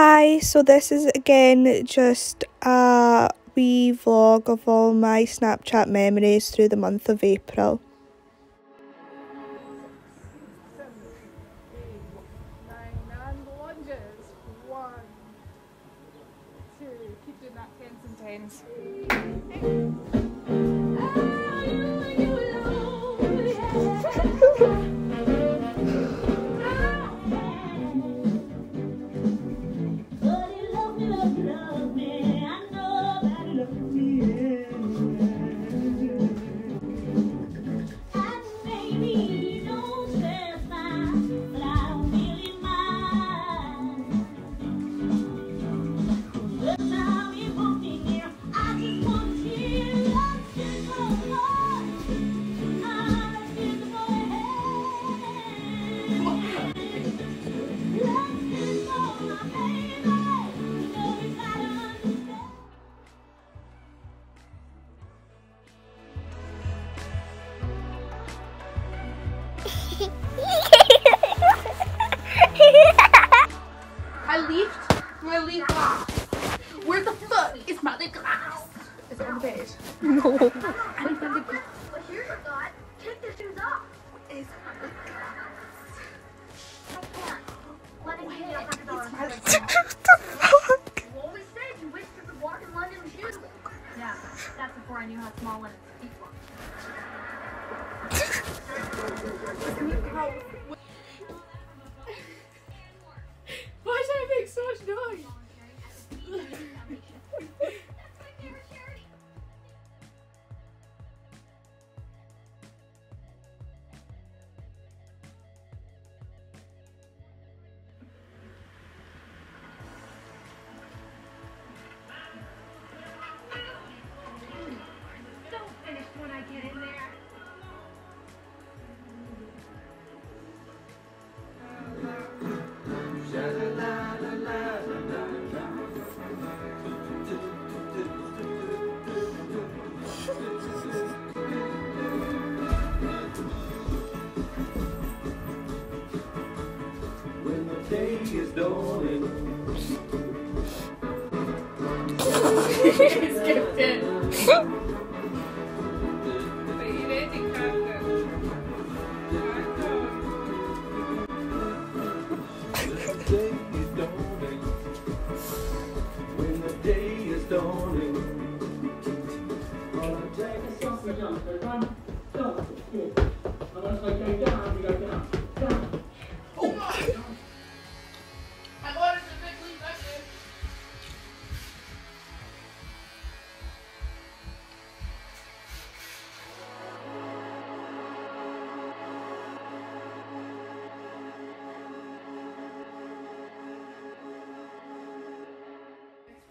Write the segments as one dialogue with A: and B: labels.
A: Hi, so this is again just a wee vlog of all my Snapchat memories through the month of April.
B: I leafed my lip gloss. Where the fuck is my lip gloss? Is it on the bed?
A: No.
B: Where's my lip gloss?
C: But here's a thought. Take the shoes off.
B: Is my lip
C: I
B: Skipped it.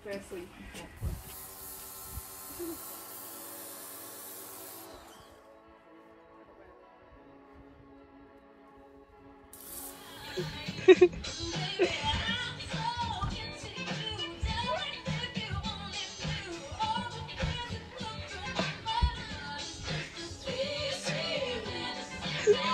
B: I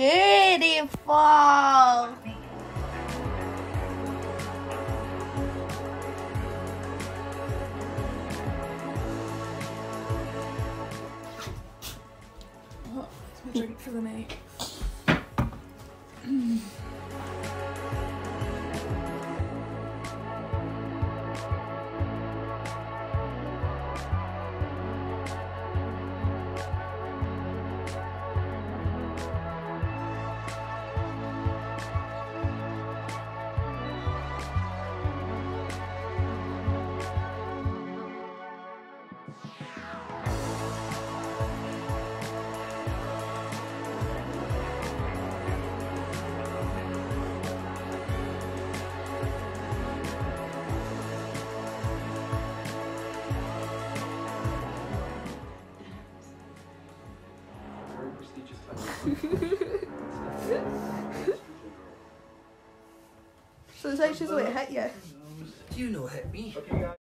A: Beautiful.
B: drink for the night.
D: So it's like she's like hit you.
E: Do you know hit me.
F: Okay, guys.